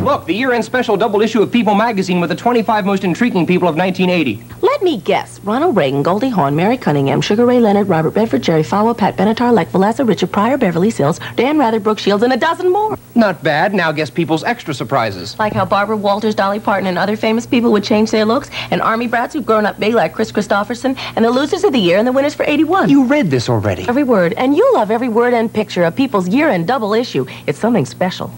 Look, the year-end special double issue of People magazine with the 25 most intriguing people of 1980. Let me guess. Ronald Reagan, Goldie Hawn, Mary Cunningham, Sugar Ray Leonard, Robert Redford, Jerry Falwell, Pat Benatar, Lech Walesa, Richard Pryor, Beverly Sills, Dan Rather, Brooke Shields, and a dozen more. Not bad. Now guess people's extra surprises. Like how Barbara Walters, Dolly Parton, and other famous people would change their looks, and army brats who've grown up big like Kris Kristofferson, and the losers of the year and the winners for 81. You read this already. Every word, and you love every word and picture of People's year-end double issue. It's something special.